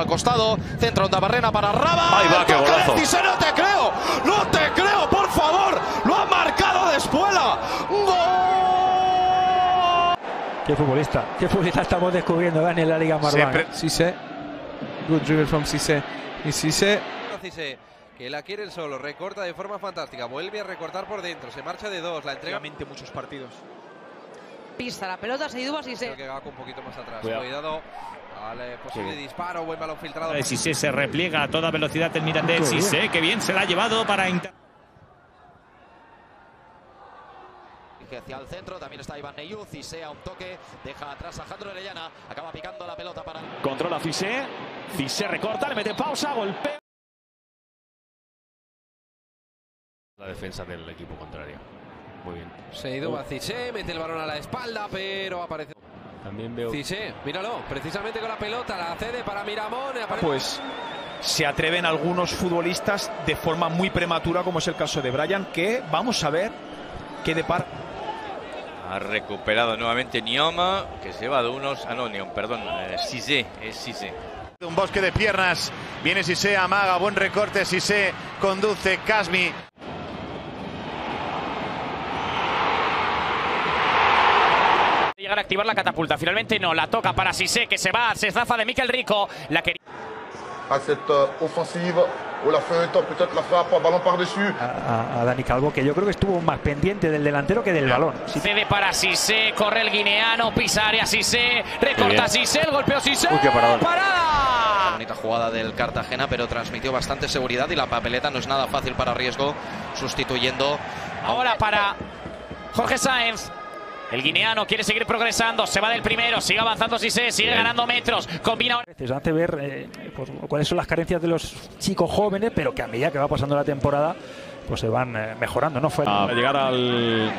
al costado, centro onda Barrena para Raba. Ahí va, qué golazo. Cissé, no te creo, no te creo, por favor, lo ha marcado de espuela. ¡Gol! Qué futbolista, qué futbolista estamos descubriendo, Dani, en la Liga Marván. Siempre. Cissé. Good dribble from Cissé. Y Cissé Cissé, que la quiere el solo, recorta de forma fantástica, vuelve a recortar por dentro, se marcha de dos, la entrega muchos partidos. Pista la pelota, se iba y creo que va un poquito más atrás. Cuidado. Cuidado, al posible disparo, buen balón filtrado. Sissé se repliega a toda velocidad el Mirandés. Qué bien. Sissé, que bien se la ha llevado para... inter- Hacia el centro, también está Iván Neyuz, a un toque, deja atrás a Jandro Orellana, acaba picando la pelota para... Controla Cissé. Cissé recorta, le mete pausa, golpea. La defensa del equipo contrario. Muy bien. Seidu a Cissé, mete el balón a la espalda, pero aparece También veo. Cissé, míralo, precisamente con la pelota, la cede para Miramón. aparece- Pues se atreven algunos futbolistas de forma muy prematura, como es el caso de Brian, que vamos a ver qué depara. Ha recuperado nuevamente Nioma, que se va de unos. Ah, no, Niom, perdón. Eh, Cissé, es Cissé. Un bosque de piernas. Viene Sisé, amaga, buen recorte. Sisé conduce. Casmi. Llegar a activar la catapulta. Finalmente no, la toca para Sissé, que se va, se zafa de Miquel Rico. La quería... à cette euh, offensive. Oh, la feinte, peut-être la frappe, ballon par-dessus. A, a- a Dani Calvo, que yo creo que estuvo más pendiente del delantero que del balón. Sí, Cede para Sissé, corre el guineano, pisa área Sissé, recorta. Sissé, el golpeo Sissé. Uy, qué paradón. ¡Parada! Bonita jugada del Cartagena, pero transmitió bastante seguridad y la papeleta no es nada fácil para riesgo, sustituyendo Ahora para Jorge Sáenz. El guineano quiere seguir progresando, se va del primero, sigue avanzando Sissé, sigue ganando metros, combina hace ver eh, pues, cuáles son las carencias de los chicos jóvenes, pero que a medida que va pasando la temporada, pues se van eh, mejorando. No fue A llegar al.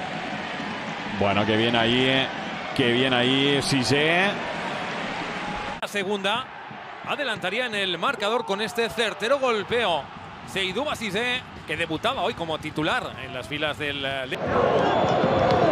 Bueno, que bien ahí. eh. Que bien ahí, Cissé. La segunda adelantaría en el marcador con este certero golpeo. Seydou Cissé, que debutaba hoy como titular en las filas del... eh,